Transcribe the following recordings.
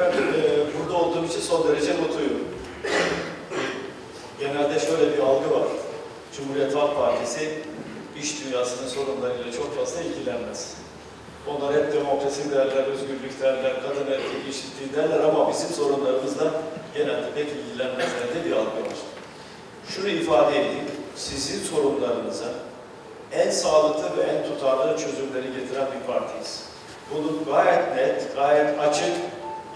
Efendim, e, burada olduğum için son derece mutluyum. Genelde şöyle bir algı var. Cumhuriyet Halk Partisi iş dünyasının sorunlarıyla çok fazla ilgilenmez. Onlar hep demokrasi derler, özgürlük derler, kadın erkek eşitliği derler ama bizim sorunlarımızla genelde pek ilgilenmezler de bir algı var. Şunu ifade edeyim, sizin sorunlarınıza en sağlıklı ve en tutarlı çözümleri getiren bir partiyiz. Bunu gayet net, gayet açık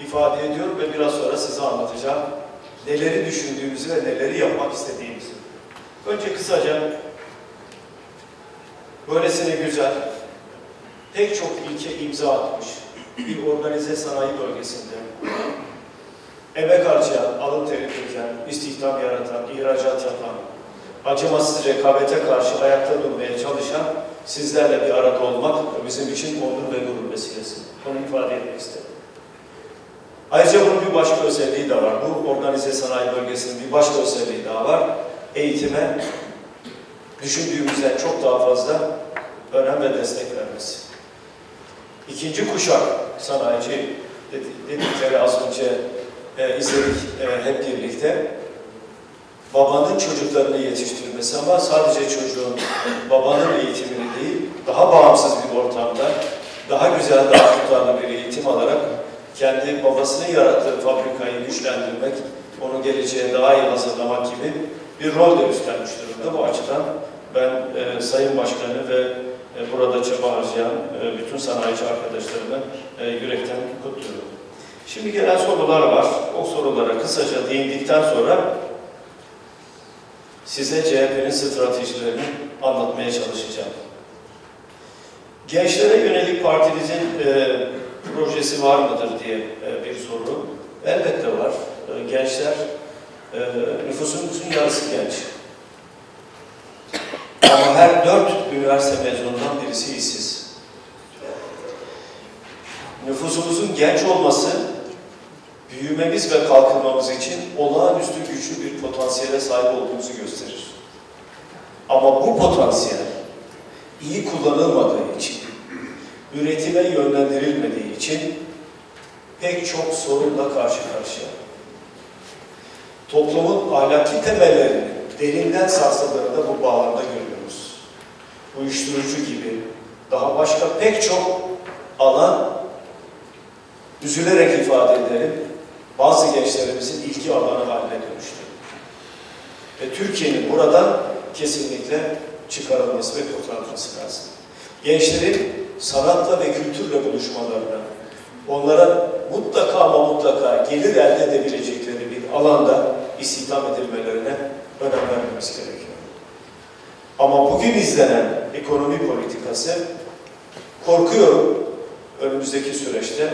ifade ediyorum ve biraz sonra size anlatacağım neleri düşündüğümüzü ve neleri yapmak istediğimizi. Önce kısaca böylesine güzel, pek çok ilke imza atmış bir organize sanayi bölgesinde emek harcayan, alın teri döken, istihdam yaratan, ihracat yapan, acımasız rekabete karşı ayakta durmaya çalışan sizlerle bir arada olmak bizim için onur ve gurur vesilesi. Onu ifade etmek istedim. Ayrıca bunun bir başka özelliği de var. Bu organize sanayi bölgesinin bir başka özelliği daha var. Eğitime düşündüğümüzden çok daha fazla önem ve destek vermesi. İkinci kuşak sanayici dedikleri az önce e, izledik e, hep birlikte. Babanın çocuklarını yetiştirmesi ama sadece çocuğun babanın eğitimini değil, daha bağımsız bir ortamda, daha güzel, daha tutarlı bir eğitim alarak kendi babasının yarattığı fabrikayı güçlendirmek, onu geleceğe daha iyi hazırlamak gibi bir rol de üstlenmiş durumda. Bu açıdan ben e, Sayın Başkanı ve e, burada çaba harcayan e, bütün sanayici arkadaşlarımı e, yürekten kutluyorum. Şimdi gelen sorular var. O sorulara kısaca değindikten sonra size CHP'nin stratejilerini anlatmaya çalışacağım. Gençlere yönelik partinizin e, projesi var mıdır diye e, bir soru. Elbette var. E, gençler, e, nüfusumuzun yarısı genç. Ama her dört üniversite mezunundan birisi işsiz. Nüfusumuzun genç olması, büyümemiz ve kalkınmamız için olağanüstü güçlü bir potansiyele sahip olduğumuzu gösterir. Ama bu potansiyel iyi kullanılmadığı için, üretime yönlendirilmediği için pek çok sorunla karşı karşıya. Toplumun ahlaki temellerini derinden sarsadığını da bu bağlamda görüyoruz. Uyuşturucu gibi daha başka pek çok alan üzülerek ifade ederim bazı gençlerimizin ilgi alanı haline dönüştü. Ve Türkiye'nin buradan kesinlikle çıkarılması ve kurtarılması lazım. Gençlerin sanatla ve kültürle buluşmalarına, onlara mutlaka ama mutlaka gelir elde edebilecekleri bir alanda istihdam edilmelerine önem vermemiz gerekiyor. Ama bugün izlenen ekonomi politikası korkuyorum önümüzdeki süreçte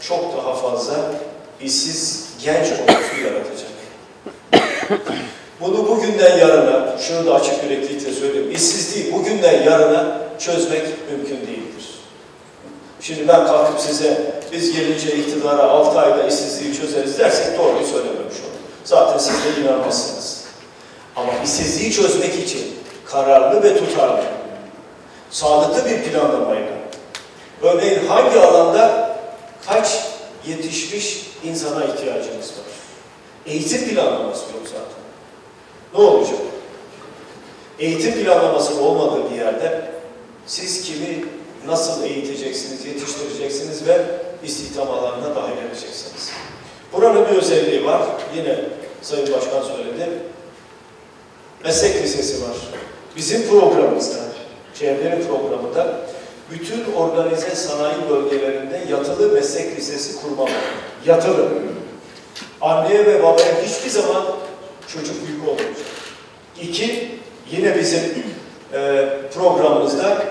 çok daha fazla işsiz genç ordusu yaratacak. Bunu bugünden yarına, şunu da açık yüreklilikle söyleyeyim, işsizliği bugünden yarına çözmek mümkün değildir. Şimdi ben kalkıp size biz gelince iktidara 6 ayda işsizliği çözeriz dersek doğruyu söylememiş olur. Zaten siz de inanmazsınız. Ama işsizliği çözmek için kararlı ve tutarlı, sağlıklı bir planlamayla, örneğin hangi alanda kaç yetişmiş insana ihtiyacımız var? Eğitim planlaması yok zaten. Ne olacak? Eğitim planlaması olmadığı bir yerde siz kimi nasıl eğiteceksiniz, yetiştireceksiniz ve istihdam alanına dahil edeceksiniz. Buranın bir özelliği var. Yine Sayın Başkan söyledi. Meslek lisesi var. Bizim programımızda, çevrenin programında bütün organize sanayi bölgelerinde yatılı meslek lisesi kurma var. Yatılı. Anneye ve babaya hiçbir zaman çocuk yükü olmayacak. İki, yine bizim e, programımızda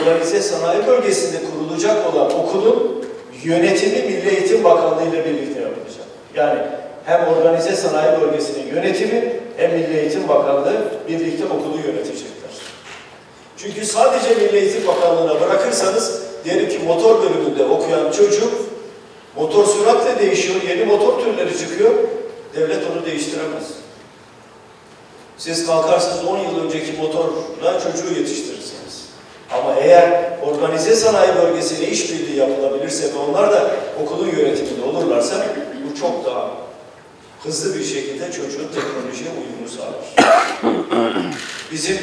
organize sanayi bölgesinde kurulacak olan okulun yönetimi Milli Eğitim Bakanlığı ile birlikte yapılacak. Yani hem organize sanayi bölgesinin yönetimi hem Milli Eğitim Bakanlığı birlikte okulu yönetecekler. Çünkü sadece Milli Eğitim Bakanlığı'na bırakırsanız diyelim ki motor bölümünde okuyan çocuk motor süratle değişiyor, yeni motor türleri çıkıyor. Devlet onu değiştiremez. Siz kalkarsınız 10 yıl önceki motorla çocuğu yetiştirirsiniz. Ama eğer organize sanayi bölgesiyle işbirliği yapılabilirse ve onlar da okulun yönetiminde olurlarsa hızlı bir şekilde çocuğun teknolojiye uyumunu sağlar. Bizim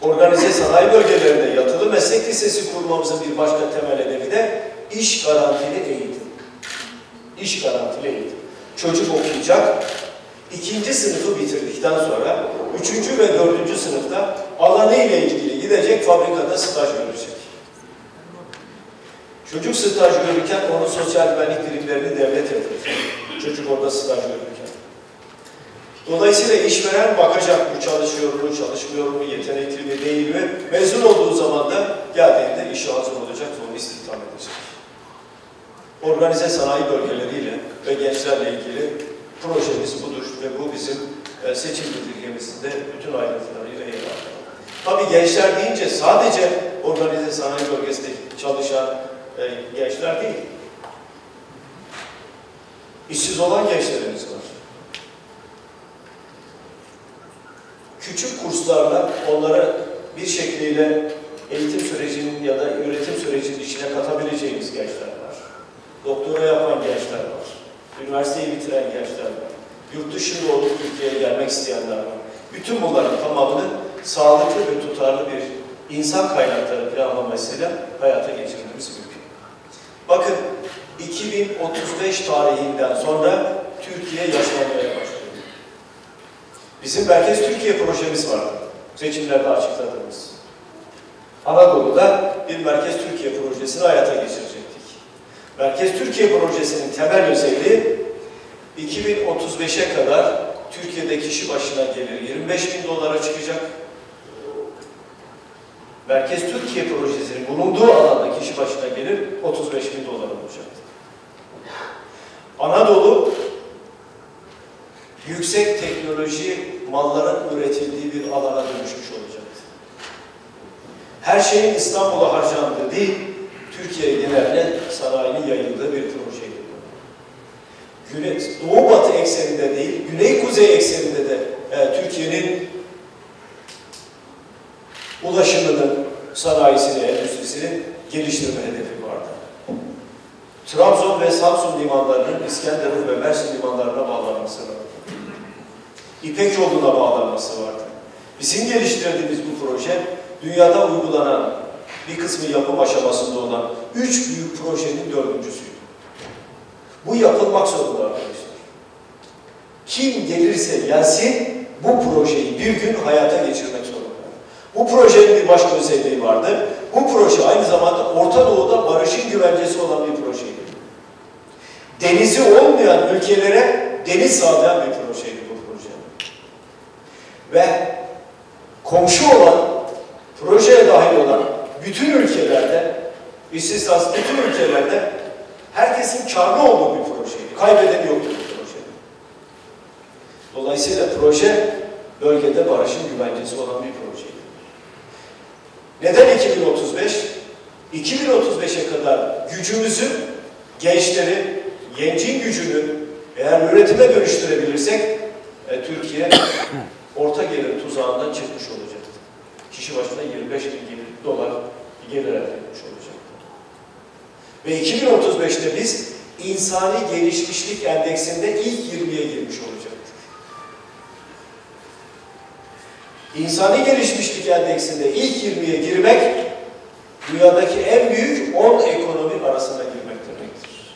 organize sanayi bölgelerinde yatılı meslek lisesi kurmamızın bir başka temel hedefi de iş garantili eğitim. İş garantili eğitim. Çocuk okuyacak, ikinci sınıfı bitirdikten sonra üçüncü ve dördüncü sınıfta alanı ile ilgili gidecek fabrikada staj görecek. Çocuk staj görürken onun sosyal güvenlik primlerini devlet yatıracak. Çocuk orada staj görürken. Dolayısıyla işveren bakacak bu çalışıyor mu, çalışmıyor mu, yetenekli mi, değil mi? Mezun olduğu zaman da geldiğinde işe hazır olacak, onu istihdam edecek. Organize sanayi bölgeleriyle ve gençlerle ilgili projemiz budur ve bu bizim e, seçim bildirgemizde bütün ayrıntılarıyla. Tabii gençler deyince sadece organize sanayi bölgesinde çalışan e, gençler değil. İşsiz olan gençlerimiz var. Küçük kurslarla onları bir şekliyle eğitim sürecinin ya da üretim sürecinin içine katabileceğimiz gençler var. Doktora yapan gençler var. Üniversiteyi bitiren gençler var. Yurt dışında olup Türkiye'ye gelmek isteyenler var. Bütün bunların tamamını sağlıklı ve tutarlı bir insan kaynakları planlamasıyla hayata geçirmemiz mümkün. Bakın 2035 tarihinden sonra Türkiye yaşlanmaya başlıyor. Bizim Merkez Türkiye projemiz vardı. Seçimlerde açıkladığımız. Anadolu'da bir Merkez Türkiye projesini hayata geçirecektik. Merkez Türkiye projesinin temel özelliği 2035'e kadar Türkiye'de kişi başına gelir 25 bin dolara çıkacak. Merkez Türkiye projesinin bulunduğu alanda kişi başına gelir 35 bin dolar olacaktı. Anadolu yüksek teknoloji malların üretildiği bir alana dönüşmüş olacaktı. Her şeyin İstanbul'a harcandığı değil, Türkiye geneline sanayinin yayıldığı bir projeydi. Güney, Doğu Batı ekseninde değil, Güney Kuzey ekseninde de e, Türkiye'nin ulaşımının, sanayisini, endüstrisini geliştirme hedefi vardı. Trabzon ve Samsun limanlarının İskenderun ve Mersin limanlarına bağlanması vardı. İpek yoluna bağlanması vardı. Bizim geliştirdiğimiz bu proje, dünyada uygulanan bir kısmı yapım aşamasında olan üç büyük projenin dördüncüsüydü. Bu yapılmak zorunda arkadaşlar. Kim gelirse gelsin bu projeyi bir gün hayata geçirmek zorunda. Bu projenin bir başka özelliği vardı. Bu proje aynı zamanda Orta Doğu'da barışın güvencesi olan bir projeydi. Denizi olmayan ülkelere deniz sağlayan bir projeydi bu proje. Ve komşu olan, projeye dahil olan bütün ülkelerde, istisnasız bütün ülkelerde herkesin karlı olduğu bir projeydi. Kaybeden yoktu bu projede. Dolayısıyla proje bölgede barışın güvencesi olan bir projeydi. Neden 2035? 2035'e kadar gücümüzü, gençleri, gencin gücünü eğer üretime dönüştürebilirsek e, Türkiye orta gelir tuzağından çıkmış olacaktı. Kişi başına 25 bin dolar gelir elde etmiş olacaktı. Ve 2035'te biz insani gelişmişlik endeksinde ilk 20'ye girmiş olacaktık. İnsani gelişmişlik endeksinde ilk 20'ye girmek dünyadaki en büyük 10 ekonomi arasına girmek demektir.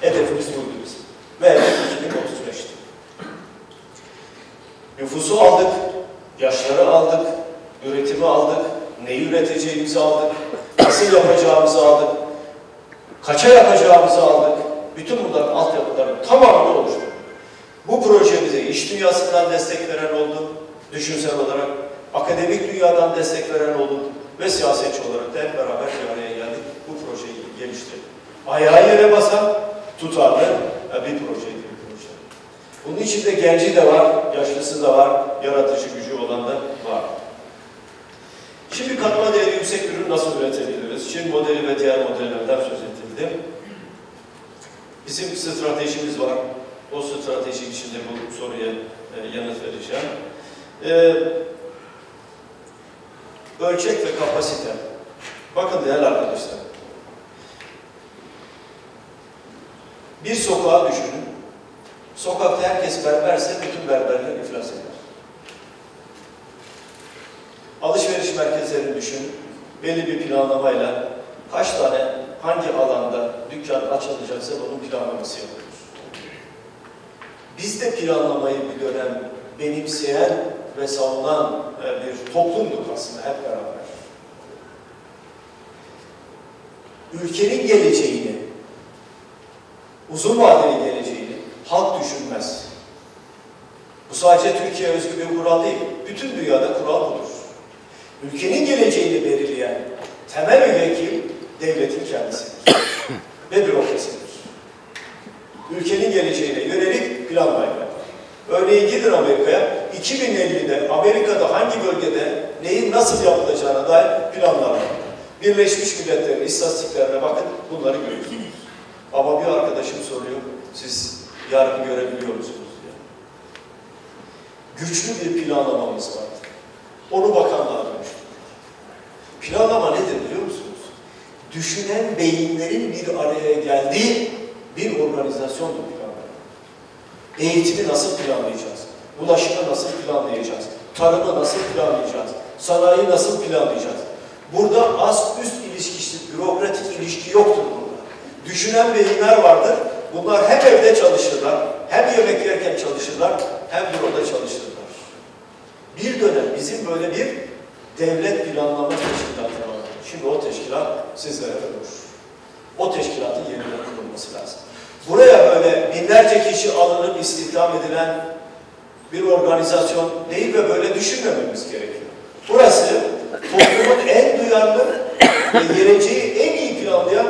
Hedefimiz buydu bizim. Ve hedef 2035'ti. Nüfusu aldık, yaşları aldık, üretimi aldık, neyi üreteceğimizi aldık, nasıl yapacağımızı aldık, kaça yapacağımızı aldık. Bütün bunların altyapılarını tamamını oluşturduk. Bu projemize iş dünyasından destek veren oldu, düşünsel olarak akademik dünyadan destek veren oldu ve siyasetçi olarak da hep beraber bir araya geldik. Bu projeyi geliştirdik. Ayağı yere basan, tutarlı bir projeydi bir proje. Bunun içinde genci de var, yaşlısı da var, yaratıcı gücü olan da var. Şimdi katma değeri yüksek ürün nasıl üretebiliriz? Çin modeli ve diğer modellerden söz edildi. Bizim stratejimiz var. O strateji içinde bu soruya e, yanıt vereceğim. Ee, ölçek ve kapasite. Bakın değerli arkadaşlar. Bir sokağa düşünün. Sokakta herkes berberse bütün berberler iflas eder. Alışveriş merkezlerini düşün. Belli bir planlamayla kaç tane hangi alanda dükkan açılacaksa bunun planlaması yapılır. Biz de planlamayı bir dönem benimseyen ve savunan e, bir toplumduk aslında hep beraber. Ülkenin geleceğini, uzun vadeli geleceğini halk düşünmez. Bu sadece Türkiye özgü bir kural değil, bütün dünyada kural budur. Ülkenin geleceğini belirleyen temel öge kim? Devletin kendisidir ve bürokrasidir. Ülkenin geleceğine yönelik planlar yapar. Örneğin gidin Amerika'ya, 2050'de Amerika'da hangi bölgede neyin nasıl yapılacağına dair planlar var. Birleşmiş Milletler'in istatistiklerine bakın, bunları görüyorsunuz. Ama bir arkadaşım soruyor, siz yarın görebiliyor musunuz diye. Güçlü bir planlamamız vardı. Onu bakanlığa dönüştürdük. Planlama nedir biliyor musunuz? Düşünen beyinlerin bir araya geldiği bir organizasyondur planlama. Eğitimi nasıl planlayacağız? Ulaşımı nasıl planlayacağız? Tarımı nasıl planlayacağız? Sanayi nasıl planlayacağız? Burada az üst ilişkisi, bürokratik ilişki yoktur burada. Düşünen beyinler vardır. Bunlar hem evde çalışırlar, hem yemek yerken çalışırlar, hem büroda çalışırlar. Bir dönem bizim böyle bir devlet planlama teşkilatı vardı. Şimdi o teşkilat sizlere ölmüş. O teşkilatın yeniden kurulması lazım. Buraya böyle binlerce kişi alınıp istihdam edilen bir organizasyon değil ve böyle düşünmememiz gerekiyor. Burası toplumun en duyarlı ve geleceği en iyi planlayan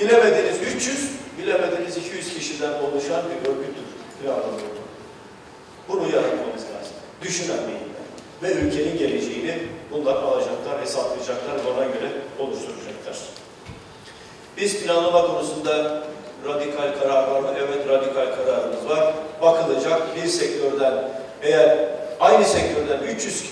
bilemediniz 300, bilemediniz 200 kişiden oluşan bir örgüttür planlama. Bunu yaratmamız lazım. Düşünen beyinler. Ve ülkenin geleceğini bunlar alacaklar, hesaplayacaklar ona göre oluşturacaklar. Biz planlama konusunda radikal karar var mı? Evet radikal kararımız var. Bakılacak bir sektörden eğer aynı sektörden 300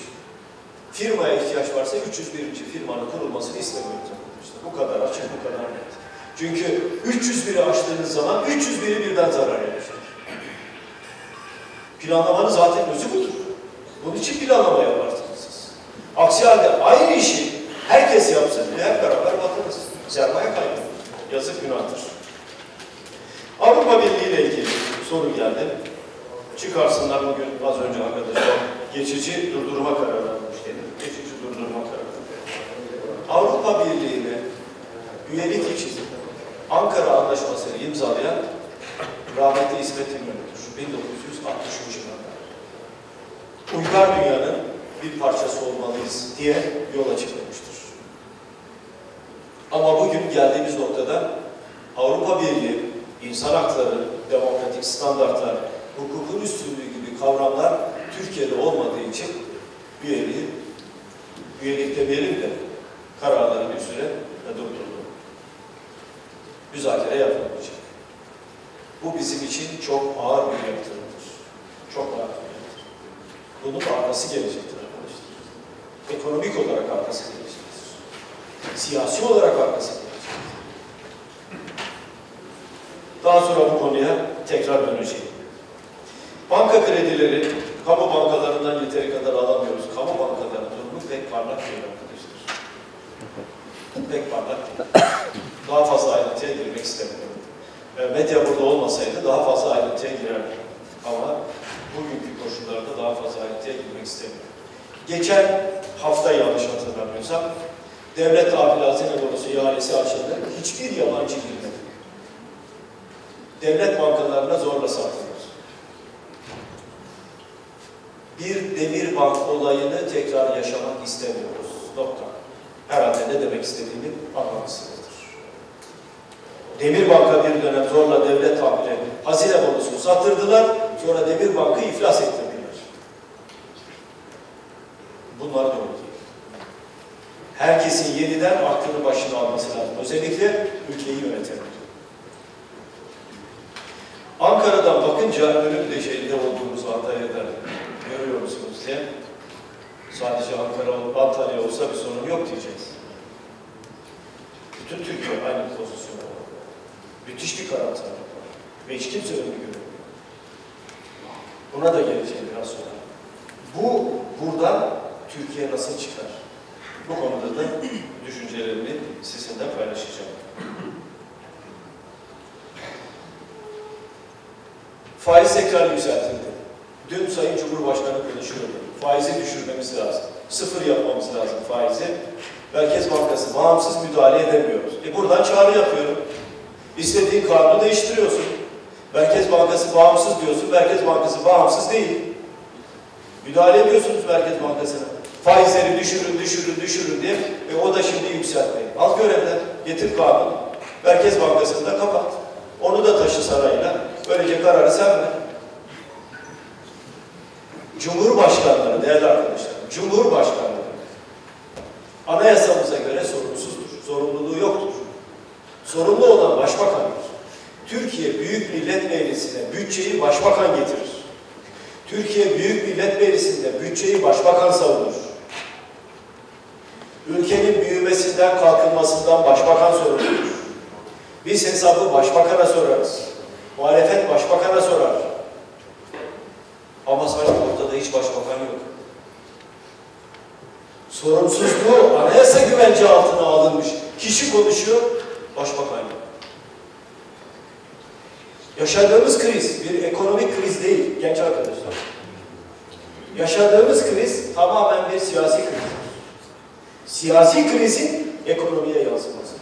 firmaya ihtiyaç varsa 301. firmanın kurulmasını istemiyoruz arkadaşlar. Bu kadar açık, bu kadar net. Çünkü 301'i açtığınız zaman 301'i birden zarar verecek. Planlamanın zaten özü budur. Bunun için planlama yaparsınız siz. Aksi halde aynı işi herkes yapsın ve hep beraber batarız. Sermaye kaybı. Yazık günahtır. Avrupa Birliği ile ilgili soru geldi. Çıkarsınlar bugün az önce arkadaşlar geçici durdurma kararı almış dedim. Geçici durdurma kararı. Avrupa Birliği'ne üyelik için Ankara Anlaşması'nı imzalayan rahmetli İsmet İnönü'dür. 1963 yılında. Uygar dünyanın bir parçası olmalıyız diye yola çıkmıştır. Ama bugün geldiğimiz noktada Avrupa Birliği, insan hakları, demokratik standartlar, hukukun üstünlüğü gibi kavramlar Türkiye'de olmadığı için üyeliği, üyelik demeyelim de kararları bir süre durdurdu. Müzakere yapılmayacak. Bu bizim için çok ağır bir yaptırımdır. Çok ağır bir yaptırım. Bunun arkası gelecektir arkadaşlar. Ekonomik olarak arkası gelecektir. Siyasi olarak arkası gelecektir. Daha sonra bu konuya tekrar döneceğim. Banka kredileri, kamu bankalarından yeteri kadar alamıyoruz. Kamu bankalarının durumu pek parlak değil arkadaşlar. Pek parlak değil. Daha fazla ayrıntıya girmek istemiyorum. E, Medya burada olmasaydı daha fazla ayrıntıya girerdim. Ama bugünkü koşullarda daha fazla ayrıntıya girmek istemiyorum. Geçen hafta yanlış hatırlamıyorsam devlet tahvil hazine bonosu ihalesi açıldı. Hiçbir yabancı girmedi. Devlet bankalarına zorla sattılar. Bir demir bank olayını tekrar yaşamak istemiyoruz. Nokta. Herhalde ne demek istediğimi anlamışsınızdır. Demir Bank'a bir dönem zorla devlet tahvili hazine bonosunu sattırdılar. Sonra Demir Bank'ı iflas ettirdiler. Bunlar doğru değil. Herkesin yeniden aklını başına alması lazım. Özellikle ülkeyi yönetenler. Bakınca ölüm döşeğinde olduğumuzu Antalya'da görüyor musunuz diye. Sadece Ankara, Antalya olsa bir sorun yok diyeceğiz. Bütün Türkiye aynı pozisyonda. Müthiş bir karamsarlık var. Ve hiç kimse önünü göremiyor. Buna da geleceğim biraz sonra. Bu buradan Türkiye nasıl çıkar? Bu konuda da düşüncelerimi sizinle paylaşacağım. Faiz tekrar yükseltildi. Dün Sayın Cumhurbaşkanı konuşuyordu. Faizi düşürmemiz lazım. Sıfır yapmamız lazım faizi. Merkez Bankası bağımsız müdahale edemiyoruz. E buradan çağrı yapıyorum. İstediğin kanunu değiştiriyorsun. Merkez Bankası bağımsız diyorsun. Merkez Bankası bağımsız değil. Müdahale ediyorsunuz Merkez Bankası'na. Faizleri düşürün, düşürün, düşürün diye. E o da şimdi yükseltmeyin. Al görevden, getir kanunu. Merkez Bankası'nı da kapat. Onu da taşı sarayla. Böylece kararı sen ver. Cumhurbaşkanları değerli arkadaşlar, Cumhurbaşkanları anayasamıza göre sorumsuzdur. Sorumluluğu yoktur. Sorumlu olan başbakandır. Türkiye Büyük Millet Meclisi'ne bütçeyi başbakan getirir. Türkiye Büyük Millet Meclisi'nde bütçeyi başbakan savunur. Ülkenin büyümesinden, kalkınmasından başbakan sorumludur. Biz hesabı başbakana sorarız. Muhalefet başbakana sorar. Ama sanki ortada hiç başbakan yok. Sorumsuzluğu anayasa güvence altına alınmış. Kişi konuşuyor, başbakan yok. Yaşadığımız kriz bir ekonomik kriz değil genç arkadaşlar. Yaşadığımız kriz tamamen bir siyasi kriz. Siyasi krizin ekonomiye yansıması.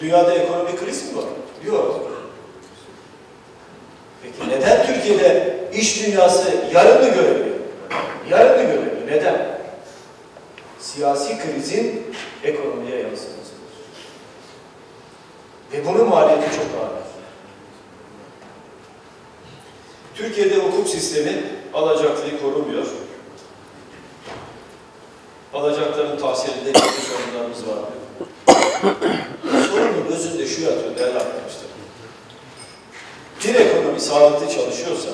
Dünyada ekonomik kriz mi var? Yok. Neden Türkiye'de iş dünyası yarını göremiyor? Yarını göremiyor. Neden? Siyasi krizin ekonomiye yansımasıdır. Ve bunun maliyeti çok ağır. Türkiye'de hukuk sistemi alacaklıyı korumuyor. Alacakların tahsilinde ciddi sorunlarımız var. Sorunun özünde şu yatıyor değerli arkadaşlar. Bir ekonomi sağlıklı çalışıyorsa,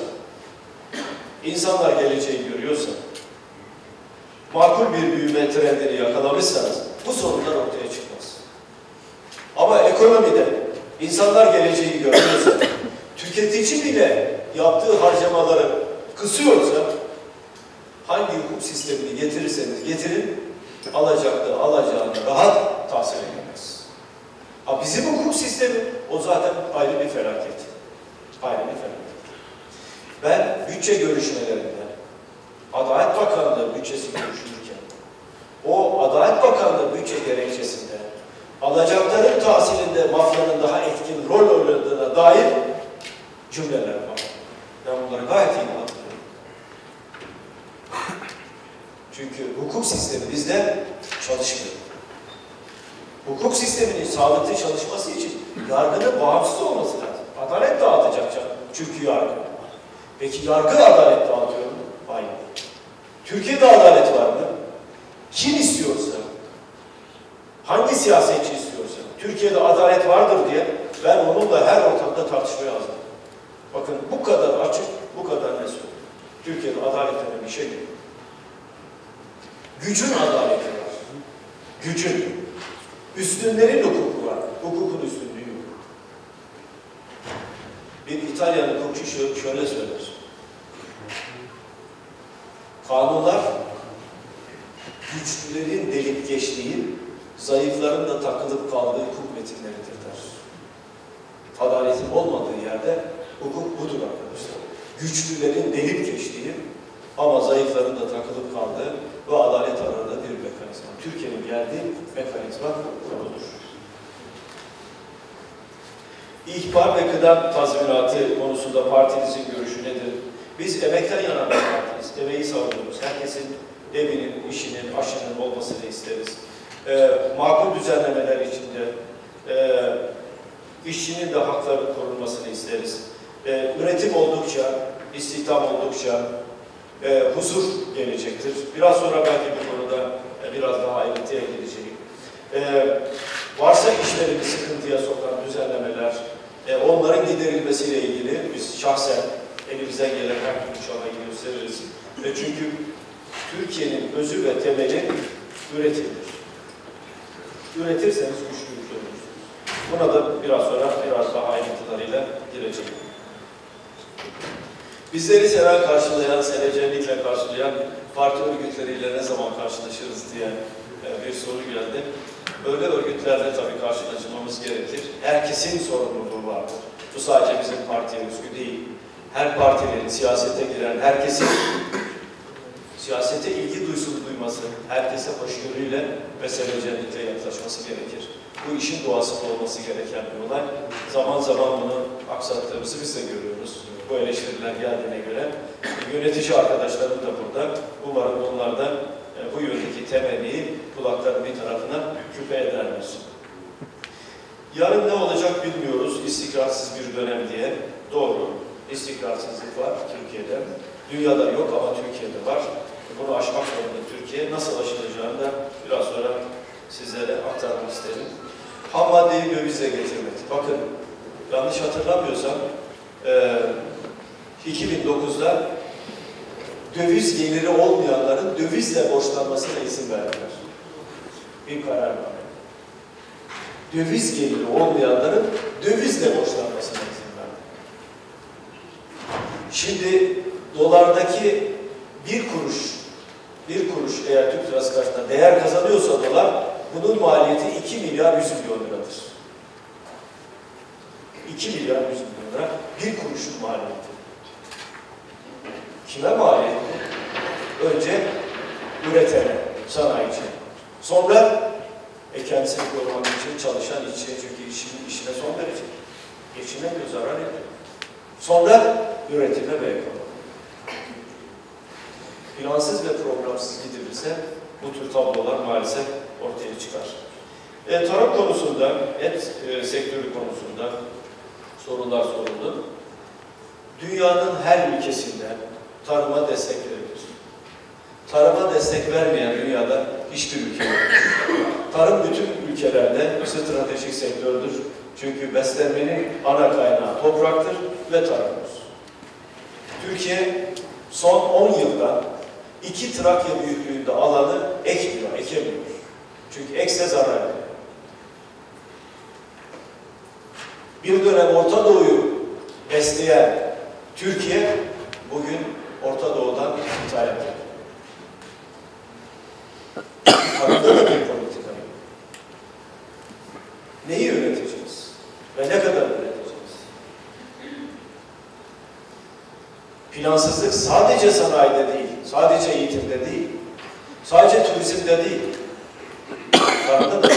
insanlar geleceği görüyorsa, makul bir büyüme trendini yakalamışsanız bu sorunlar ortaya çıkmaz. Ama ekonomide insanlar geleceği görmüyorsa, tüketici bile yaptığı harcamaları kısıyorsa, hangi hukuk sistemini getirirseniz getirin, alacaklı alacağını rahat tahsil edemez. Ha bizim hukuk sistemi o zaten ayrı bir felaket. Bir felaket. Ben bütçe görüşmelerinde Adalet Bakanlığı bütçesi görüşülürken o Adalet Bakanlığı bütçe gerekçesinde alacakların tahsilinde mafyanın daha etkin rol oynadığına dair cümleler var. Ben bunları gayet iyi anlatıyorum. Çünkü hukuk sistemi bizde çalışmıyor. Hukuk sisteminin sağlıklı çalışması için yargının bağımsız olması lazım. Adalet dağıtacak. Çünkü yargı. Peki yargı adalet dağıtıyor mu? Hayır. Türkiye'de adalet var mı? Kim istiyorsa, hangi siyasetçi istiyorsa, Türkiye'de adalet vardır diye ben onunla her ortamda tartışmaya hazırım. Bakın bu kadar açık, bu kadar ne söylüyor. Türkiye'de adalet denen bir şey yok. Gücün adaleti var. Gücün. Üstünlerin hukuku var. Hukukun üstünlüğü. Bir İtalyan hukukçu şö- şöyle söyler. Kanunlar güçlülerin delip geçtiği, zayıfların da takılıp kaldığı hukuk metinleridir der. Adaletin olmadığı yerde hukuk budur arkadaşlar. Güçlülerin delip geçtiği ama zayıfların da takılıp kaldığı ve adalet arasında bir mekanizma. Türkiye'nin geldiği mekanizma budur. İhbar ve kıdem tazminatı konusunda partinizin görüşü nedir? Biz emekten yana bir partiyiz. Emeği savunuyoruz. Herkesin evinin, işinin, aşının olmasını isteriz. Ee, makul düzenlemeler içinde e, işçinin de hakları korunmasını isteriz. Ee, üretim oldukça, istihdam oldukça e, huzur gelecektir. Biraz sonra belki bu konuda e, biraz daha ayrıntıya gideceğim. E, varsa işlerini sıkıntıya sokan düzenlemeler, e, onların giderilmesiyle ilgili biz şahsen elimizden gelen her türlü çabayı gösteririz. Ve çünkü Türkiye'nin özü ve temeli üretimdir. Üretirseniz güçlü olursunuz. Buna da biraz sonra biraz daha ayrıntılarıyla gireceğim. Bizleri seven karşılayan, seveceklikle karşılayan parti örgütleriyle ne zaman karşılaşırız diye e, bir soru geldi. Böyle örgütlerle tabii karşılaşmamız gerekir. Herkesin sorumluluğu vardır. Bu sadece bizim partiye özgü değil. Her partinin, siyasete giren herkesin siyasete ilgi duysun duyması, herkese hoşgörüyle ve seveceklikle yaklaşması gerekir. Bu işin doğasında olması gereken bir olay. Zaman zaman bunu aksattığımızı biz de görüyoruz. Bu eleştiriler geldiğine göre yönetici arkadaşlarım da burada. Umarım onlar da e, bu yöndeki temenniyi kulakların bir tarafına küpe ederler. Yarın ne olacak bilmiyoruz. İstikrarsız bir dönem diye. Doğru. İstikrarsızlık var Türkiye'de. Dünyada yok ama Türkiye'de var. Bunu aşmak zorunda Türkiye. Nasıl aşılacağını da biraz sonra sizlere aktarmak isterim. Ham maddeyi dövizle getirmek. Bakın yanlış hatırlamıyorsam e, 2009'da döviz geliri olmayanların dövizle borçlanmasına izin verdiler. Bir karar var. Döviz geliri olmayanların dövizle borçlanmasına izin verdi. Şimdi dolardaki bir kuruş, bir kuruş eğer Türk lirası karşısında değer kazanıyorsa dolar, bunun maliyeti 2 milyar 100 milyon liradır. 2 milyar 100 milyon lira bir kuruşun maliyeti. Kime maliyet? Önce üretene, sanayici. Sonra e kendisini korumak için çalışan işçiye çünkü işin, işine son verecek. Geçinemiyor, zarar ediyor. Sonra üretime ve ekonomi. Plansız ve programsız gidilirse bu tür tablolar maalesef ortaya çıkar. E, tarım konusunda, et e, sektörü konusunda sorular soruldu. Dünyanın her ülkesinde tarıma destek verilir. Tarıma destek vermeyen dünyada hiçbir ülke yok. Tarım bütün ülkelerde stratejik sektördür. Çünkü beslenmenin ana kaynağı topraktır ve tarımdır. Türkiye son 10 yılda iki Trakya büyüklüğünde alanı ekmiyor, ekemiyor. Çünkü ekse zarar. Bir dönem Orta Doğu'yu besleyen Türkiye bugün Orta Doğu'dan ithal politika yok. Neyi üreteceğiz? Ve ne kadar üreteceğiz? Plansızlık sadece sanayide değil, sadece eğitimde değil, sadece turizmde değil, tarımda da.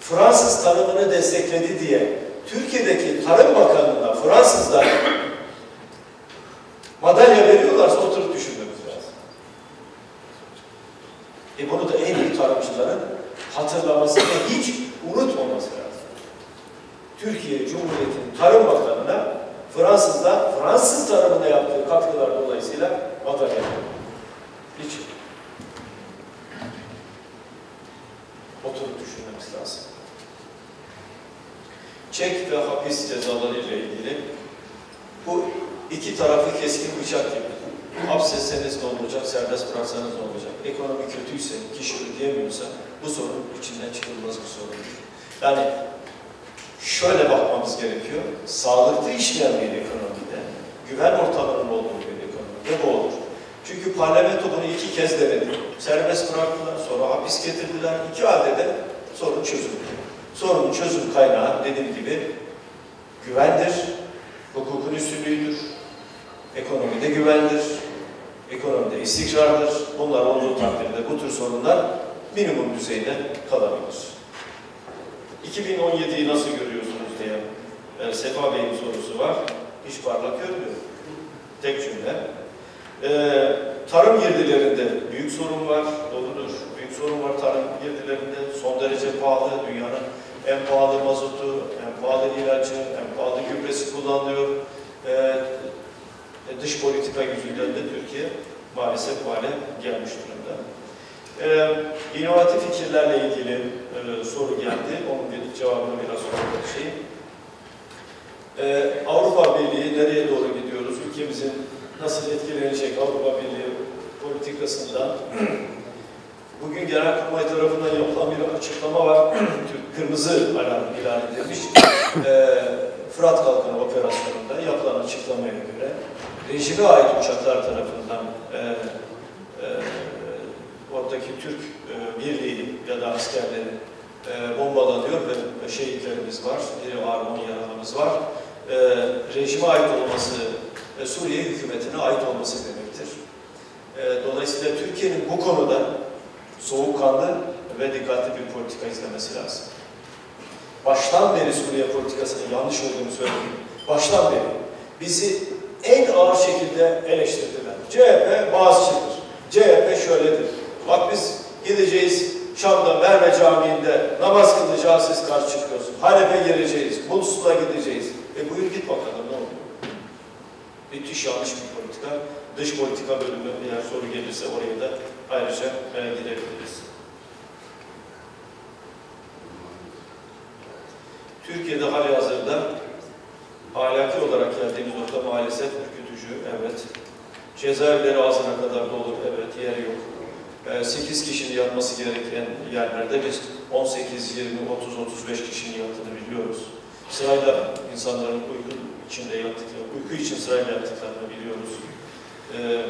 Fransız tarımını destekledi diye Türkiye'deki Tarım Bakanı'na Fransızlar madalya veriyorlarsa oturup düşünmemiz lazım. E bunu da en iyi tarımcıların hatırlaması ve hiç unutmaması lazım. Türkiye Cumhuriyeti'nin Tarım Bakanı'na Fransızlar Fransız tarımına yaptığı katkılar dolayısıyla madalya veriyor. Hiç. Oturup düşünmemiz lazım. Çek ve hapis cezaları ile ilgili bu iki tarafı keskin bıçak gibi. Hapsetseniz ne olacak, serbest bıraksanız ne olacak? Ekonomi kötüyse, kişi ödeyemiyorsa bu sorun içinden çıkılmaz bir sorundur. Yani şöyle bakmamız gerekiyor. Sağlıklı işleyen bir ekonomide, güven ortamının olduğu bir ekonomide bu olur. Çünkü parlamento bunu iki kez denedi. Serbest bıraktılar, sonra hapis getirdiler. İki halde de sorun çözüldü. Sorunun çözüm kaynağı dediğim gibi güvendir, hukukun üstünlüğüdür, ekonomide güvendir, ekonomide istikrardır. Bunlar olduğu takdirde bu tür sorunlar minimum düzeyde kalabilir. 2017'yi nasıl görüyorsunuz diye e, Sefa Bey'in sorusu var. Hiç parlak görmüyorum. Tek cümle. E, tarım girdilerinde büyük sorun var, doğrudur. Sorun var tarım girdilerinde. Son derece pahalı, dünyanın en pahalı mazotu, en pahalı ilacı, en pahalı gübresi kullanılıyor. E, e, dış politika yüzünden de Türkiye maalesef bu hale gelmiş durumda. Ee, inovatif fikirlerle ilgili e, soru geldi. Onun bir cevabını biraz sonra şey. Ee, Avrupa Birliği nereye doğru gidiyoruz? Ülkemizin nasıl etkilenecek Avrupa Birliği politikasından? Bugün Genelkurmay tarafından yapılan bir açıklama var. Kırmızı alarm ilan edilmiş. Ee, Fırat Kalkanı operasyonunda yapılan açıklamaya göre rejime ait uçaklar tarafından e, e, oradaki Türk e, birliği ya da askerleri e, bombalanıyor ve şehitlerimiz var, biri ağır yaralımız var. E, rejime ait olması, e, Suriye hükümetine ait olması demektir. E, dolayısıyla Türkiye'nin bu konuda soğukkanlı ve dikkatli bir politika izlemesi lazım. Baştan beri Suriye politikasının yanlış olduğunu söyleyeyim. Baştan beri bizi en ağır şekilde eleştirdiler. CHP bazıcıdır. CHP şöyledir. Bak biz gideceğiz Şam'da Merve Camii'nde namaz kılacağız siz karşı çıkıyorsun. Halep'e geleceğiz, Bulsul'a gideceğiz. E buyur git bakalım ne oluyor? Müthiş yanlış bir politika. Dış politika bölümü eğer soru gelirse oraya da ayrıca e, girebiliriz. Türkiye'de hali hazırda ahlaki olarak geldiğimiz nokta maalesef ürkütücü, evet. Cezaevleri ağzına kadar dolu, evet, yer yok. 8 kişinin yatması gereken yerlerde biz 18, 20, 30, 35 kişinin yattığını biliyoruz. Sırayla insanların uyku içinde yattıklarını, uyku için sırayla yattıklarını biliyoruz. Ee,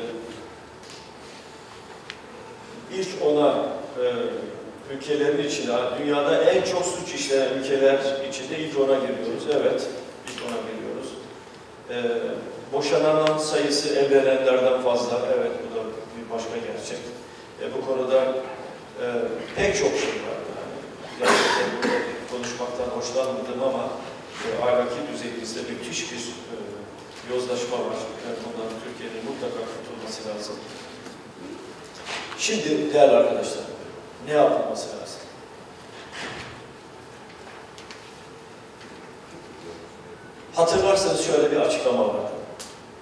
ilk ona e, ülkelerin içinde, dünyada en çok suç işleyen ülkeler içinde ilk ona giriyoruz. Evet, ilk ona giriyoruz. Ee, boşananın sayısı evlenenlerden fazla. Evet, bu da bir başka gerçek. E, bu konuda e, pek çok şey var. Gerçekten konuşmaktan hoşlanmadım ama e, ahlaki düzeyimizde müthiş bir e, yozlaşma var. Yani bundan Türkiye'nin mutlaka kurtulması lazım. Şimdi değerli arkadaşlar, ne yapılması lazım? Hatırlarsanız şöyle bir açıklama vardı.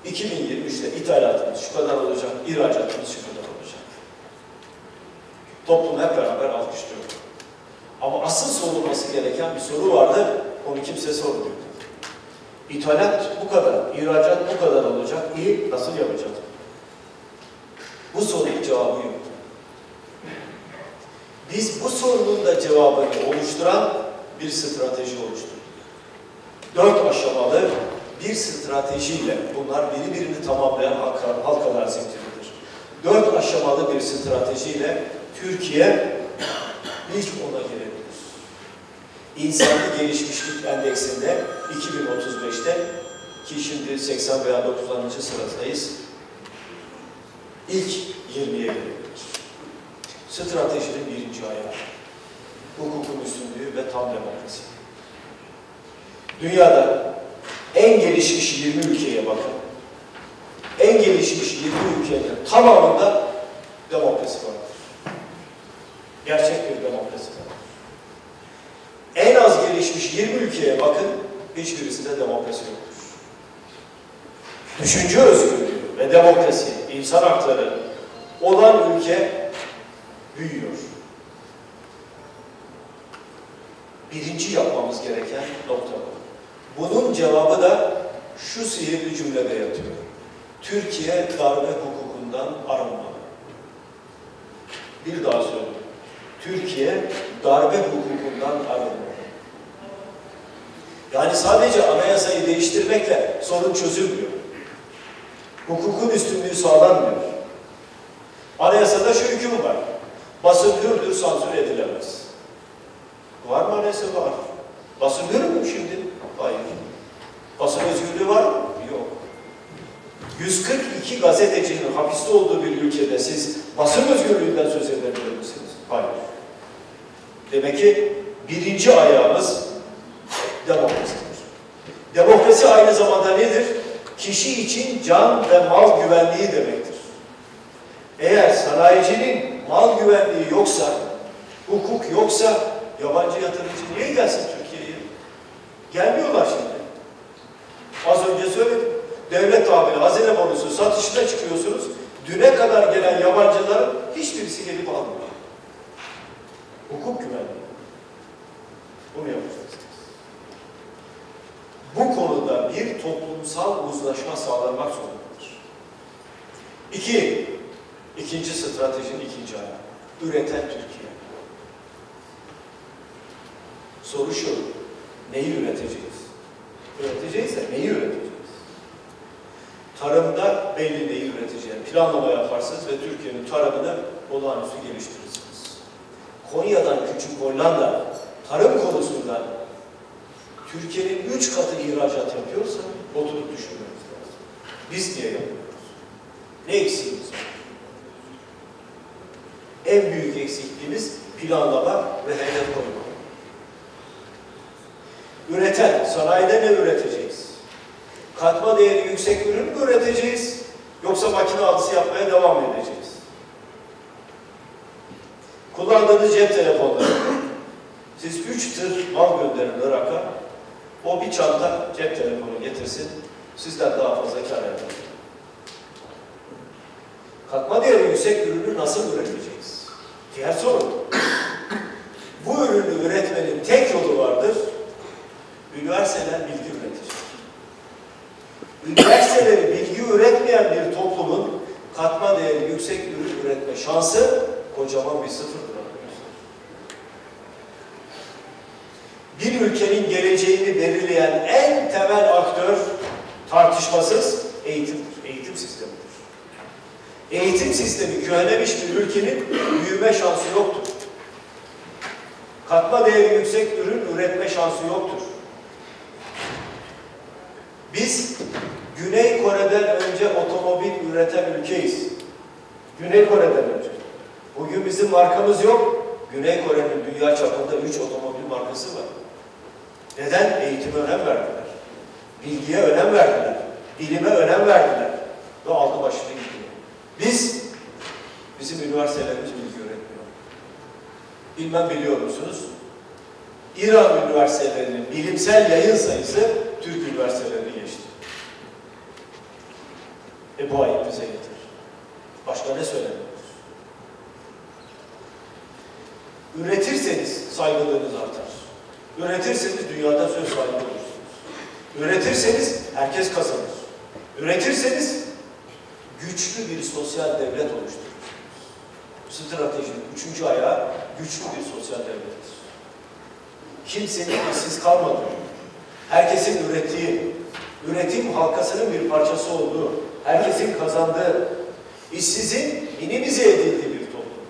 2023'te ithalatımız şu kadar olacak, ihracatımız şu kadar olacak. Toplum hep beraber alkışlıyor. Ama asıl sorulması gereken bir soru vardı, onu kimse sormuyor. İthalat bu kadar, ihracat bu kadar olacak, iyi nasıl yapacağız? Bu sorunun cevabı yok. Biz bu sorunun da cevabını oluşturan bir strateji oluşturduk. Dört aşamalı bir stratejiyle, bunlar birbirini tamamlayan halka, halkalar zinciridir. Dört aşamalı bir stratejiyle Türkiye ilk ona gelebilir. İnsani Gelişmişlik Endeksinde 2035'te ki şimdi 80 veya 90. sıradayız, ilk 20'ye gelebilir. Stratejinin birinci ayağı. Hukukun üstünlüğü ve tam demokrasi. Dünyada en gelişmiş 20 ülkeye bakın. En gelişmiş 20 ülkenin tamamında demokrasi vardır. Gerçek bir demokrasi vardır. En az gelişmiş 20 ülkeye bakın, hiçbirisinde demokrasi yoktur. Düşünce özgürlüğü ve demokrasi, insan hakları olan ülke büyüyor. Birinci yapmamız gereken nokta bu. Bunun cevabı da şu sihirli cümlede yatıyor. Türkiye darbe hukukundan arınmalı. Bir daha söyleyeyim. Türkiye darbe hukukundan arınmalı. Yani sadece anayasayı değiştirmekle sorun çözülmüyor. Hukukun üstünlüğü sağlanmıyor. Anayasada şu hüküm var. Basın hürdür, sansür edilemez. Var mı anayasa? Var. Basın hür mü şimdi? Hayır. Basın özgürlüğü var mı? Yok. 142 gazetecinin hapiste olduğu bir ülkede siz basın özgürlüğünden söz edebilir misiniz? Hayır. Demek ki birinci ayağımız demokrasidir. Demokrasi aynı zamanda nedir? Kişi için can ve mal güvenliği demektir. Eğer sanayicinin mal güvenliği yoksa, hukuk yoksa yabancı yatırımcı niye gelsin Türkiye'ye? Gelmiyorlar şimdi. Az önce söyledim. Devlet tabiri, hazine bonusu satışına çıkıyorsunuz. Düne kadar gelen yabancıların hiçbirisi gelip almıyor. Hukuk güvenliği. Bunu yapacağız. Bu konuda bir toplumsal uzlaşma sağlanmak zorundadır. İki, ikinci stratejinin ikinci ayağı. Üreten Türkiye. Soru şu, neyi üreteceğiz? Üreteceğiz de neyi üreteceğiz? tarımda belli neyi üreteceğini planlama yaparsınız ve Türkiye'nin tarımını olağanüstü geliştirirsiniz. Konya'dan Küçük Hollanda tarım konusunda Türkiye'nin üç katı ihracat yapıyorsa oturup düşünmemiz lazım. Biz niye yapmıyoruz? Ne eksiğimiz var? En büyük eksikliğimiz planlama ve hedef koyma. Üreten, sanayide ne üreteceğiz? Katma değeri yüksek ürün mü üreteceğiz? Yoksa makine alısı yapmaya devam edeceğiz? Kullandığınız cep telefonları. Siz üç tır mal gönderin Irak'a. O bir çanta cep telefonu getirsin. Sizden daha fazla kar eder. Katma değeri yüksek ürünü nasıl üreteceğiz? Diğer soru. Bu ürünü üretmenin tek yolu vardır. Üniversiteler bilgi üretecek. Üniversiteleri bilgi üretmeyen bir toplumun katma değeri yüksek ürün üretme şansı kocaman bir sıfırdır. Bir ülkenin geleceğini belirleyen en temel aktör tartışmasız eğitimdir, eğitim sistemidir. Eğitim sistemi köhnemiş bir ülkenin büyüme şansı yoktur. Katma değeri yüksek ürün üretme şansı yoktur. Biz Güney Kore'den önce otomobil üreten ülkeyiz. Güney Kore'den önce. Bugün bizim markamız yok. Güney Kore'nin dünya çapında üç otomobil markası var. Neden? Eğitime önem verdiler. Bilgiye önem verdiler. Bilime önem verdiler. Ve aldı başını gidiyor. Biz, bizim üniversitelerimiz bilgi öğretmiyor. Bilmem biliyor musunuz? İran üniversitelerinin bilimsel yayın sayısı Türk üniversitelerini geçti. E bu ayıp bize yeter. Başka ne söylemiyoruz? Üretirseniz saygınlığınız artar. Üretirseniz dünyada söz sahibi olursunuz. Üretirseniz herkes kazanır. Üretirseniz güçlü bir sosyal devlet oluşturursunuz. Stratejinin üçüncü ayağı güçlü bir sosyal devlettir. Kimsenin işsiz kalmadığı, herkesin ürettiği, üretim halkasının bir parçası olduğu, herkesin kazandığı, işsizin minimize edildiği bir toplum.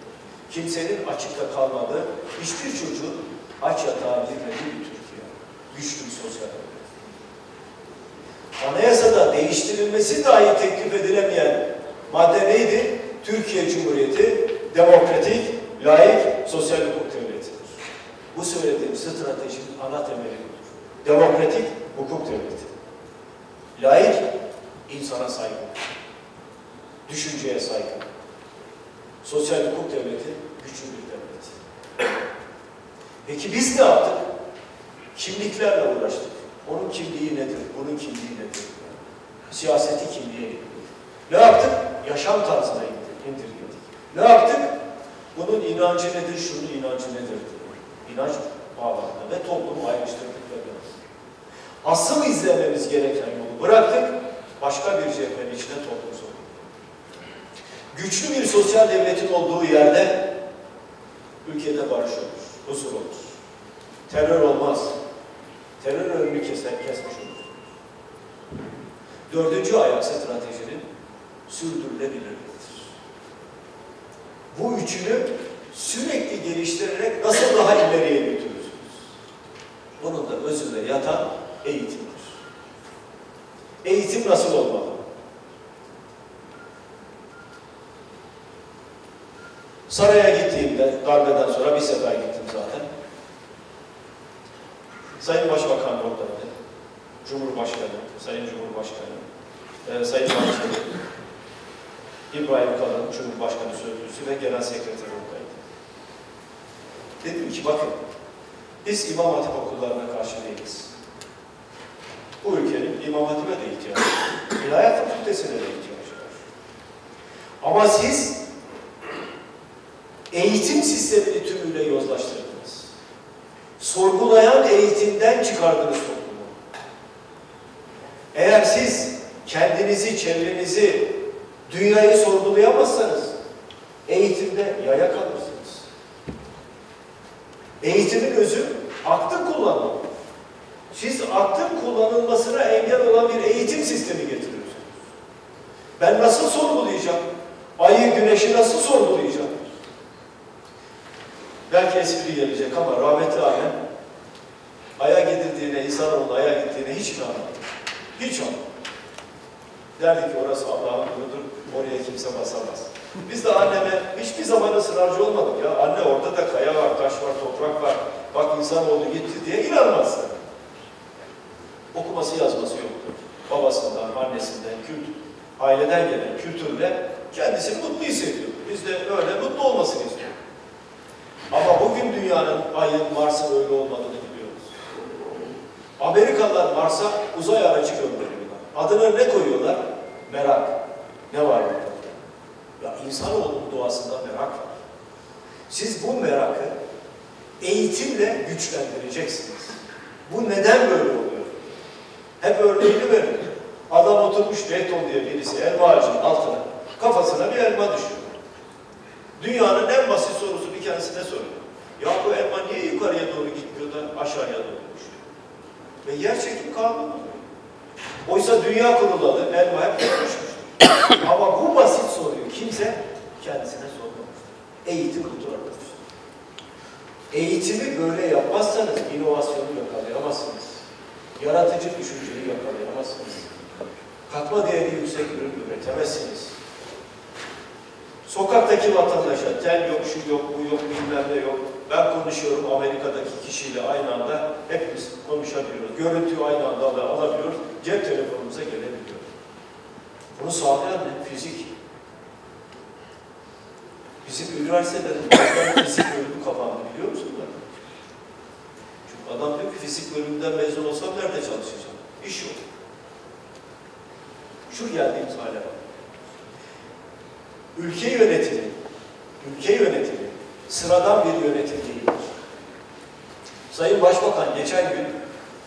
Kimsenin açıkta kalmadığı, hiçbir çocuğun aç yatağa girmediği bir Türkiye. Güçlü bir sosyal devlet. Anayasada değiştirilmesi dahi teklif edilemeyen madde neydi? Türkiye Cumhuriyeti demokratik, layık, sosyal hukuk devletidir. Bu söylediğim stratejinin ana temeli budur. Demokratik hukuk devleti. Layık, insana saygı. Düşünceye saygı. Sosyal hukuk devleti güçlü bir devlet. Peki biz ne yaptık? Kimliklerle uğraştık. Onun kimliği nedir? Bunun kimliği nedir? Siyaseti kimliğe indirdik. Ne yaptık? Yaşam tarzına indirgedik. Ne yaptık? Bunun inancı nedir? Şunun inancı nedir? Diye. İnanç bağlamında ve toplumu ayrıştırdık ve döndük. Asıl izlememiz gereken yolu bıraktık. Başka bir cephenin içine toplum soktuk. Güçlü bir sosyal devletin olduğu yerde ülkede barış olur, huzur olur. Terör olmaz. Terör önünü keser, kesmiş. Dördüncü ayak stratejinin sürdürülebilirliğidir. Bu üçünü sürekli geliştirerek nasıl daha ileriye götürürsünüz? Bunun da özünde yatan eğitimdir. Eğitim nasıl olmalı? Saraya gittiğimde, darbeden sonra bir sefer gittim zaten. Sayın Başbakan oradaydı. Cumhurbaşkanı, Sayın Cumhurbaşkanı, e, Sayın Bahçeli, İbrahim Kalın, Cumhurbaşkanı Sözcüsü ve Genel Sekreter oradaydı. Dedim ki bakın, biz İmam Hatip okullarına karşı değiliz. Bu ülkenin İmam Hatip'e de ihtiyacı var. İlahiyat Fakültesi'ne de ihtiyacı var. Ama siz eğitim sistemini tümüyle yozlaştırdınız. Sorgulayan eğitimden çıkardınız toplumu. Eğer siz kendinizi, çevrenizi, dünyayı sorgulayamazsanız eğitimde yaya kalırsınız. Eğitimin özü aklın kullanmak. Siz aklın kullanılmasına engel olan bir eğitim sistemi getiriyorsunuz. Ben nasıl sorgulayacağım? Ayı, güneşi nasıl sorgulayacağım? Belki espri gelecek ama rahmetli Alem Ay'a gidildiğine, insanoğlu Ay'a gittiğine hiç inanmadı. Hiç anlamadı. Derdi ki orası Allah'ın yurdudur, oraya kimse basamaz. Biz de anneme hiçbir zaman ısrarcı olmadık ya. Anne orada da kaya var, taş var, toprak var. Bak insanoğlu gitti diye inanmazdı. Okuması yazması yoktu. Babasından, annesinden, kültür, aileden gelen kültürle kendisini mutlu hissediyordu. Biz de öyle mutlu olmasını istiyoruz. Ama bugün dünyanın, ayın, Mars'ın öyle olmadığını. Amerikalılar Mars'a uzay aracı gönderiyorlar. Adına ne koyuyorlar? Merak. Ne var burada? Ya insanoğlunun doğasında merak var. Siz bu merakı eğitimle güçlendireceksiniz. Bu neden böyle oluyor? Hep örneğini verin. Adam oturmuş Newton diye birisi elma ağacının altına kafasına bir elma düşüyor. Dünyanın en basit sorusu bir kendisine soruyor. Ya bu elma niye yukarıya doğru gitmiyor da aşağıya doğru? Ve yer çekim kanunu. Oysa dünya kurulalı elma hep düşmüştür. Ama bu basit soruyu kimse kendisine sormamıştır. Eğitim bu taraftır. Eğitimi böyle yapmazsanız inovasyonu yakalayamazsınız. Yaratıcı düşünceyi yakalayamazsınız. Katma değeri yüksek ürün üretemezsiniz. Sokaktaki vatandaşa tel yok, şu yok, bu yok, bilmem ne yok. Ben konuşuyorum Amerika'daki kişiyle aynı anda hepimiz konuşabiliyoruz. Görüntüyü aynı anda al- alabiliyoruz. Cep telefonumuza gelebiliyor. Bunu sağlayan ne? Fizik. Bizim üniversitelerin fizik bölümü kapandı biliyor musunuz? Çünkü adam diyor ki fizik bölümünden mezun olsam nerede çalışacağım? İş yok. Şu geldiğimiz hale bak. Ülke yönetimi, ülke yönetimi sıradan bir yönetim değildir. Sayın Başbakan geçen gün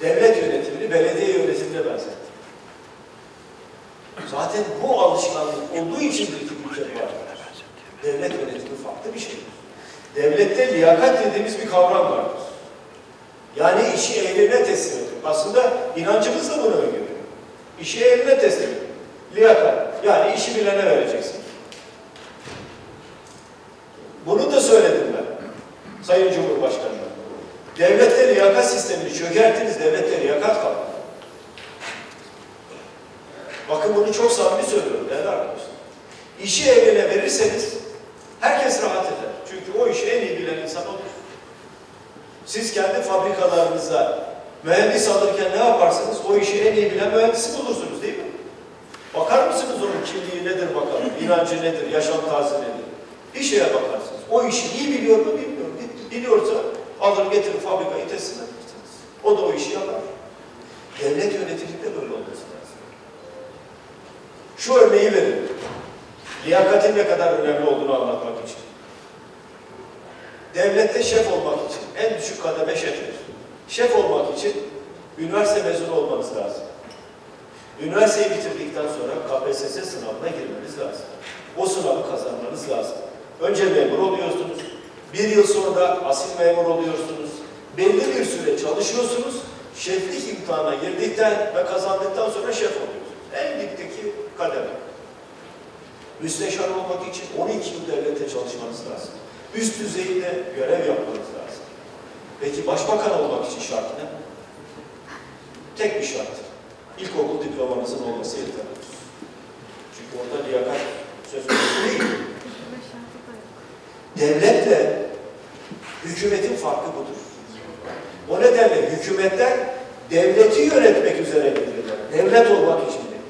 devlet yönetimini belediye yönetimine benzetti. Zaten bu alışkanlık olduğu içindir ki ülke var. Devlet yönetimi farklı bir şeydir. Devlette liyakat dediğimiz bir kavram vardır. Yani işi eline teslim etmek. Aslında inancımız da bunu öngörüyor. İşi eline teslim etmek. Liyakat. Yani işi bilene vereceksin. Bunu da söyledim ben. Sayın Cumhurbaşkanı'na. Devlette liyakat sistemini çökerttiniz, devlette liyakat kalmadı. Bakın bunu çok samimi söylüyorum değerli arkadaşlar. İşi eline verirseniz herkes rahat eder. Çünkü o işi en iyi bilen insan olur. Siz kendi fabrikalarınızda mühendis alırken ne yaparsınız? O işi en iyi bilen mühendisi bulursunuz değil mi? Bakar mısınız onun kimliği nedir bakalım, inancı nedir, yaşam tarzı nedir? Bir şeye bakarsınız. O işi iyi biliyor mu bilmiyor mu? Biliyorsa alır getirir fabrikayı teslim edersiniz. O da o işi yapar. Devlet yönetiminde böyle olması lazım. Şu örneği verin. Liyakatin ne kadar önemli olduğunu anlatmak için. Devlette şef olmak için en düşük kademe şeftir. Şef olmak için üniversite mezunu olmanız lazım. Üniversiteyi bitirdikten sonra KPSS sınavına girmeniz lazım. O sınavı kazanmanız lazım. Önce memur oluyorsunuz. Bir yıl sonra asil memur oluyorsunuz. Belli bir süre çalışıyorsunuz. Şeflik imtihanına girdikten ve kazandıktan sonra şef oluyorsunuz. En dipteki kademe. Müsteşar olmak için 12 yıl devlete çalışmanız lazım. Üst düzeyde görev yapmanız lazım. Peki başbakan olmak için şart ne? Tek bir şart. İlkokul diplomanızın olması yeterlidir. Çünkü orada liyakat söz konusu değil. Devletle hükümetin farkı budur. O nedenle hükümetler devleti yönetmek üzere gelirler. Devlet olmak için değil.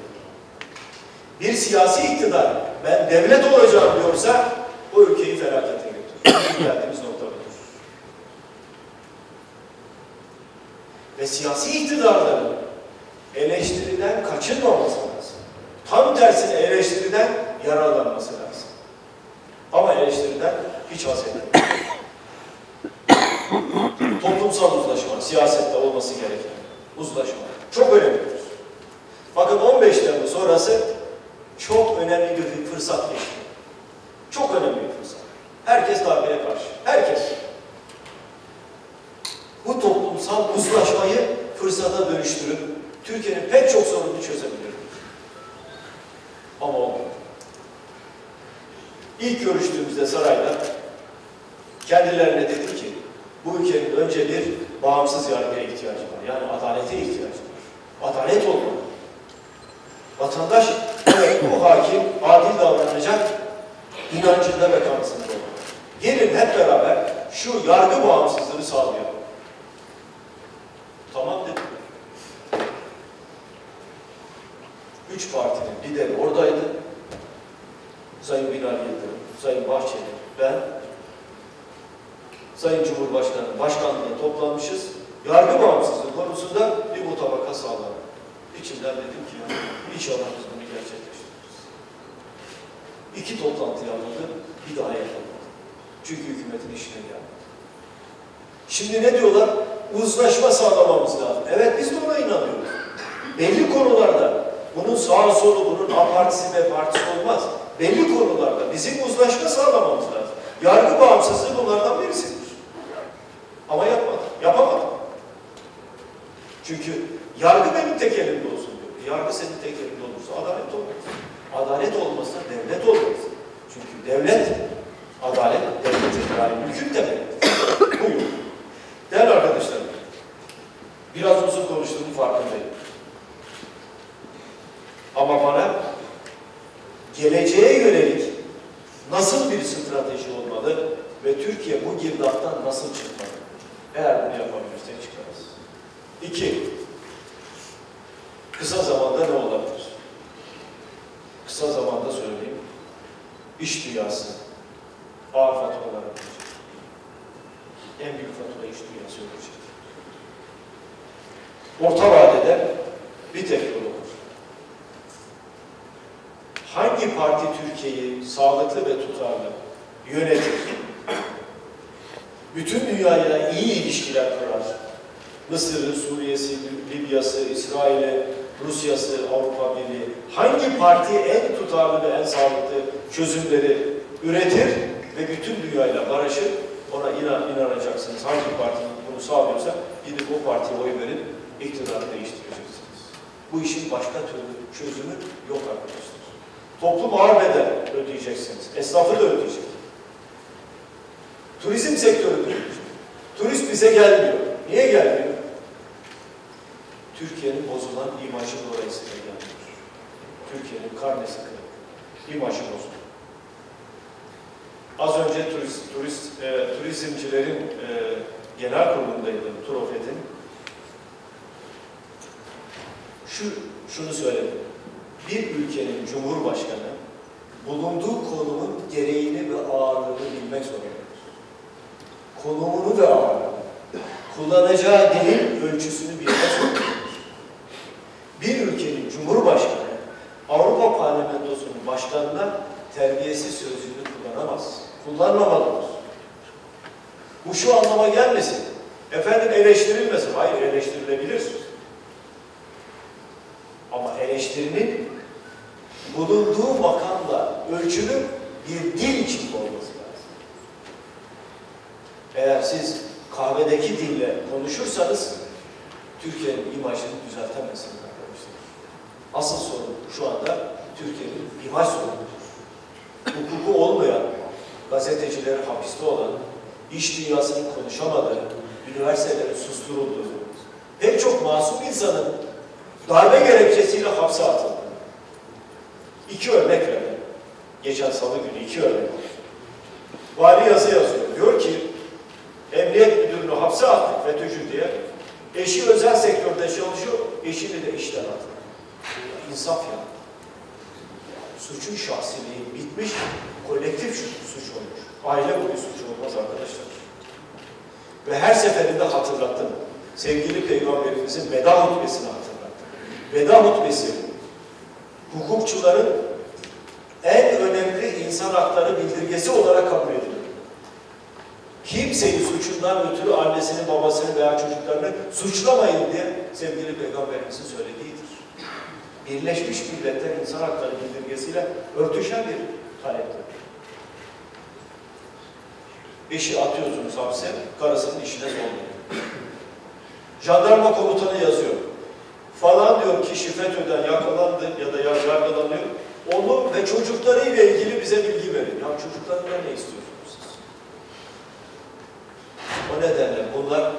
Bir siyasi iktidar ben devlet olacağım diyorsa o ülkeyi felakete götürür. Geldiğimiz nokta budur. Ve siyasi iktidarların eleştiriden kaçınmaması lazım. Tam tersine eleştiriden yararlanması lazım. Ama eleştiriden hiç haz etmiyor. Toplumsal uzlaşma, siyasette olması gereken uzlaşma. Çok önemlidir. Bakın 15 Temmuz sonrası çok önemli bir fırsat geçti. Çok önemli bir fırsat. Herkes darbeye karşı. Herkes. Bu toplumsal uzlaşmayı fırsata dönüştürüp Türkiye'nin pek çok sorununu çözebilir. Ama olmadı. İlk görüştüğümüzde sarayda kendilerine dedim ki bu ülkenin önce bir bağımsız yargıya ihtiyacı var. Yani adalete ihtiyacı var. Adalet olmalı. Vatandaş evet bu hakim adil davranacak inancında ve kanısında olmalı. Gelin hep beraber şu yargı bağımsızlığını sağlayalım. Tamam dedim. Üç partinin lideri oradaydı. Sayın Binali Yıldırım, Sayın Bahçeli, ben, Sayın Cumhurbaşkanı başkanlığına toplanmışız. Yargı bağımsızlığı konusunda bir mutabaka sağlandı. İçimden dedim ki inşallah biz bunu gerçekleştiririz. İki toplantı yapıldı, bir daha yapılmadı. Çünkü hükümetin işine gelmedi. Şimdi ne diyorlar? Uzlaşma sağlamamız lazım. Evet biz de ona inanıyoruz. Belli konularda bunun sağ solu, bunun A partisi ve partisi olmaz. Belli konularda bizim uzlaşma sağlamamız lazım. Yargı bağımsızlığı bunlardan birisidir. Ama yapmadı, yapamadı. Çünkü yargı benim tek elimde olsun diyor. Yargı senin tek elinde olursa adalet olmaz. Adalet olmazsa devlet olmaz. Çünkü devlet, adalet devletin yani mülkün temelidir. Buyurun. Değerli arkadaşlarım, biraz uzun konuştuğumun farkındayım. Ama bana geleceğe yönelik nasıl bir strateji olmalı ve Türkiye bu girdaptan nasıl çıkmalı? Eğer bunu yapabilirsek çıkarız. İki, kısa zamanda ne olabilir? Kısa zamanda söyleyeyim. İş dünyası ağır faturalar ödeyecek. En büyük fatura iş dünyası ödeyecek. Orta vadede bir tek yol olur. Hangi parti Türkiye'yi sağlıklı ve tutarlı yönetir? Bütün dünyayla iyi ilişkiler kurar. Mısır'ı, Suriye'si, Libya'sı, İsrail'i, Rusya'sı, Avrupa Birliği hangi parti en tutarlı ve en sağlıklı çözümleri üretir ve bütün dünyayla barışır ona inan, inanacaksınız. Hangi parti bunu sağlıyorsa gidip o partiye oy verin, iktidarı değiştireceksiniz. Bu işin başka türlü çözümü yok arkadaşlar. Toplum ağır bedel ödeyeceksiniz. Esnafı da ödeyecek. Turizm sektörü de ödeyecek. Turist bize gelmiyor. Niye gelmiyor? Türkiye'nin bozulan imajı dolayısıyla gelmiyor. Türkiye'nin karnesi kırık. İmajı bozuldu. Az önce turist, turist e, turizmcilerin e, genel kurulundaydım, Turofet'in. Şu, şunu söyledim. Bir ülkenin cumhurbaşkanı bulunduğu konumun gereğini ve ağırlığını bilmek zorundadır. Konumunu ve ağırlığını, kullanacağı dilin ölçüsünü bilmek zorundadır. Bir ülkenin cumhurbaşkanı Avrupa Parlamentosu'nun başkanına terbiyesiz sözcüğünü kullanamaz. Kullanmamalıdır. Bu şu anlama gelmesin. Efendim eleştirilmesin. Hayır eleştirilebilir. Ama eleştirinin bulunduğu makamla ölçülü bir dil içinde olması lazım. Eğer siz kahvedeki dille konuşursanız Türkiye'nin imajını düzeltemezsiniz arkadaşlar. Asıl sorun şu anda Türkiye'nin imaj sorunudur. Olmayan, gazetecileri hapiste olan, iş dünyasının konuşamadığı, üniversitelerin susturulduğu, pek çok masum insanın darbe gerekçesiyle hapse atıldı. İki örnek verelim. Geçen salı günü iki örnek. Vali yazı yazıyor. Diyor ki, emniyet müdürünü hapse attık FETÖ'cü diye. Eşi özel sektörde çalışıyor, eşini de işten attı. İnsaf ya. Suçun şahsiliği bitmiş, kolektif suç olmuş. Aile bir suç olmaz arkadaşlar. Ve her seferinde hatırlattım. Sevgili Peygamberimizin veda hutbesini hatırlattım. Veda hutbesi, hukukçuların en önemli insan hakları bildirgesi olarak kabul edilir. Kimseyi suçundan ötürü annesini, babasını veya çocuklarını suçlamayın diye sevgili Peygamberimizin söylediğidir. Birleşmiş Milletler İnsan Hakları bildirgesiyle örtüşen bir taleptir. Eşi atıyorsunuz hapse, karısının işine sormuyor. Jandarma komutanı yazıyor. Falan diyor kişi FETÖ'den yakalandı ya da yargılanıyor. Onu ve çocuklarıyla ilgili bize bilgi verin. Ya çocuklarından ne istiyorsunuz siz? O nedenle bunlar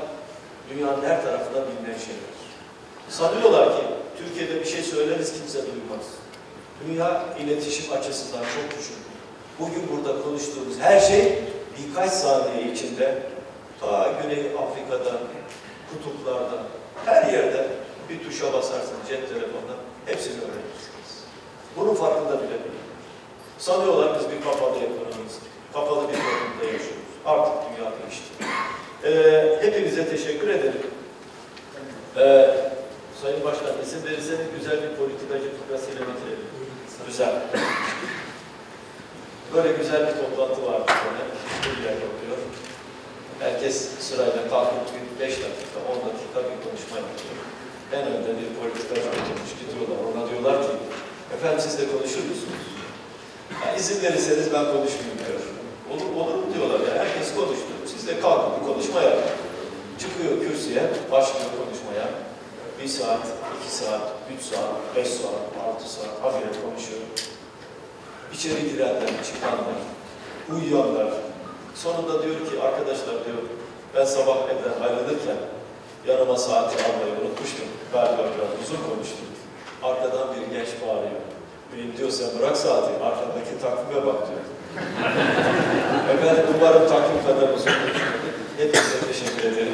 dünyanın her tarafından bilinen şeyler. Sanıyorlar ki Türkiye'de bir şey söyleriz kimse duymaz. Dünya iletişim açısından çok küçük. Bugün burada konuştuğumuz her şey birkaç saniye içinde ta Güney Afrika'da, kutuplarda, her yerde bir tuşa basarsınız cep telefonundan hepsini öğrenirsiniz. Bunun farkında bile değil. Sanıyorlar biz bir kapalı ekonomiyiz. Kapalı bir toplumda yaşıyoruz. Artık dünya değişti. Ee, hepinize teşekkür ederim. Ee, Sayın Başkan izin verirseniz güzel bir politikacı fıkrasıyla bitirelim. Güzel. Böyle güzel bir toplantı vardı böyle. Bir yer yapıyor. Herkes sırayla kalkıp bir beş dakika, on dakika bir konuşma yapıyor. En önde bir politikacı oturmuş gidiyorlar. Ona diyorlar ki, efendim siz de konuşur musunuz? Ya izin verirseniz ben konuşmayayım diyor. Olur, olur mu diyorlar ya. Herkes konuştu. Siz de kalkın bir konuşma yapın. Çıkıyor kürsüye, başlıyor konuşmaya. Bir saat, iki saat, üç saat, beş saat, altı saat habire konuşuyor. İçeri girenler, çıkanlar, uyuyanlar. Sonunda diyor ki arkadaşlar diyor ben sabah evden ayrılırken yanıma saati almayı unutmuştum. Galiba biraz uzun konuştum. Arkadan bir genç bağırıyor. Benim diyor sen bırak saati arkadaki takvime bak diyor. Efendim umarım takvim kadar uzun konuşmadık. Hepinize. Teşekkür ederim.